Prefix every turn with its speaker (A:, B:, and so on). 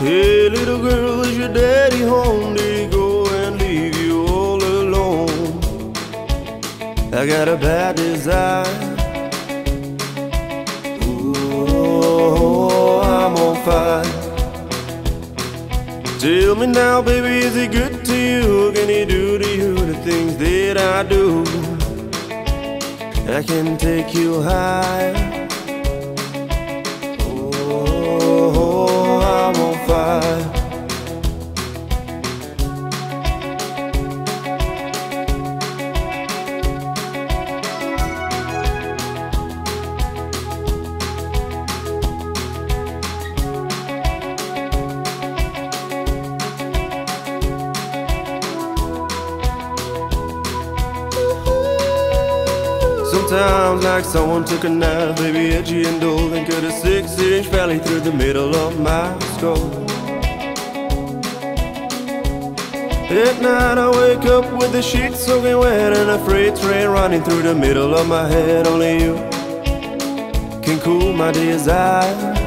A: Hey, little girl, is your daddy home? Did he go and leave you all alone? I got a bad desire. Ooh, I'm on fire. Tell me now, baby, is he good to you? Can he do to you the things that I do? I can take you higher. Sometimes like someone took a knife, baby, edgy and dull, and cut a six-inch valley through the middle of my skull. At night I wake up with the sheets soaking wet and a freight train running through the middle of my head. Only you can cool my desire.